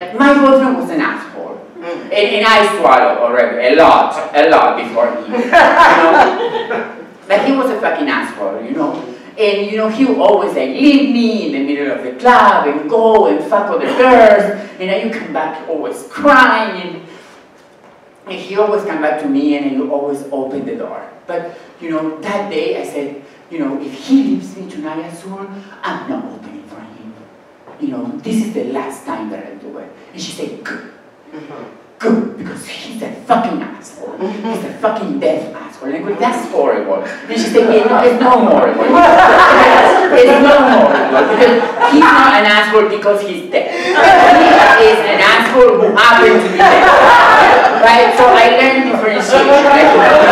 My boyfriend was an asshole. Mm. And, and I swallowed already a lot, a lot before he, you know. but he was a fucking asshole, you know. And you know, he would always like leave me in the middle of the club and go and fuck with the girls. And then you come back always crying. And he always come back to me and you always open the door. But you know, that day I said, you know, if he leaves me tonight Azul, I'm not opening for him. You know, this is the last time that I do it. And she said, good. Mm -hmm. Good, because he's a fucking asshole. He's a fucking death asshole. And I go, that's horrible. And she said, yeah, no, it's horrible. it's not horrible. Because he's not an asshole because he's dead. He is an asshole who happened to be dead. Right? So I learned differentiation.